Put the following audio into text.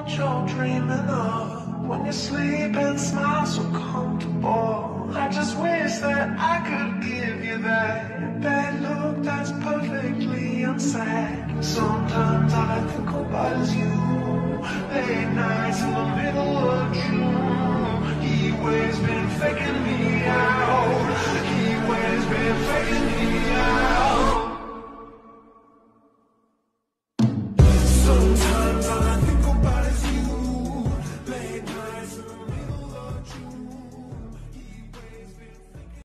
what you're dreaming of when you sleep and smile so comfortable. I just wish that I could give you that that look that's perfectly unsaid. Sometimes I think about is you. Late nights in the middle of June. Heat waves been faking me.